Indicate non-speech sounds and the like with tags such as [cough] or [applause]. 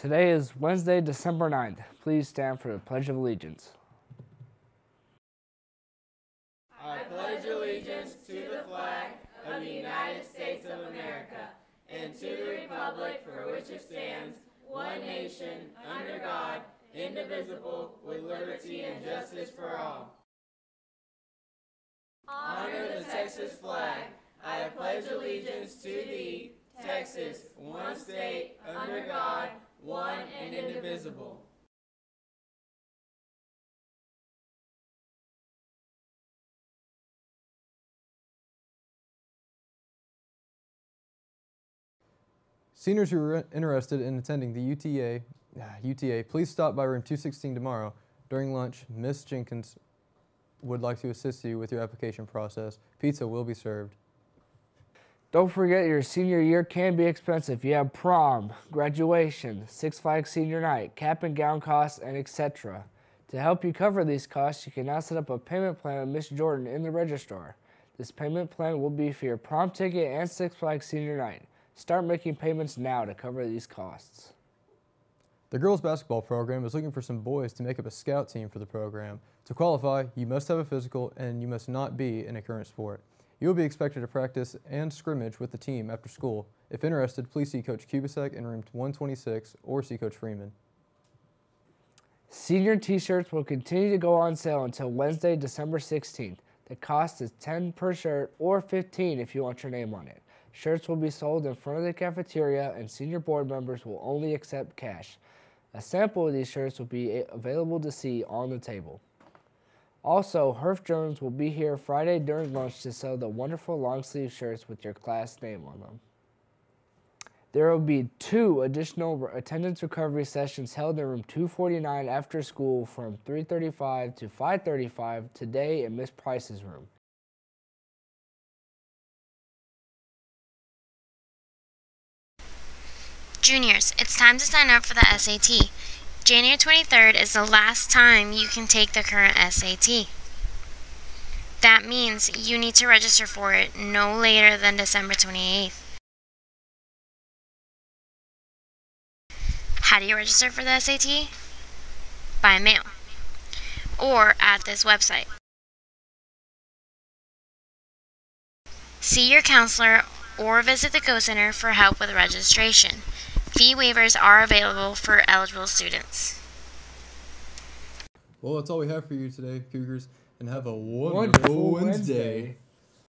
Today is Wednesday, December 9th. Please stand for the Pledge of Allegiance. I pledge allegiance to the flag of the United States of America and to the republic for which it stands, one nation, under God, indivisible, with liberty and justice for all. Honor the Texas flag. I pledge allegiance to thee, Texas, one state, under God, and indivisible. Seniors who are interested in attending the UTA, [sighs] UTA, please stop by room 216 tomorrow. During lunch, Miss Jenkins would like to assist you with your application process. Pizza will be served. Don't forget your senior year can be expensive. You have prom, graduation, Six Flags senior night, cap and gown costs, and etc. To help you cover these costs, you can now set up a payment plan with Miss Jordan in the registrar. This payment plan will be for your prom ticket and Six Flags senior night. Start making payments now to cover these costs. The girls basketball program is looking for some boys to make up a scout team for the program. To qualify, you must have a physical and you must not be in a current sport. You will be expected to practice and scrimmage with the team after school. If interested, please see Coach Kubasek in room 126 or see Coach Freeman. Senior t-shirts will continue to go on sale until Wednesday, December 16th. The cost is 10 per shirt or 15 if you want your name on it. Shirts will be sold in front of the cafeteria and senior board members will only accept cash. A sample of these shirts will be available to see on the table. Also, Herff Jones will be here Friday during lunch to sell the wonderful long sleeve shirts with your class name on them. There will be two additional attendance recovery sessions held in room 249 after school from 3:35 to 5:35 today in Miss Price's room. Juniors, it's time to sign up for the SAT. January 23rd is the last time you can take the current SAT. That means you need to register for it no later than December 28th. How do you register for the SAT? By mail or at this website. See your counselor or visit the Go Center for help with registration. Fee waivers are available for eligible students. Well, that's all we have for you today, Cougars, and have a wonderful, Wonderful Wednesday. Wednesday.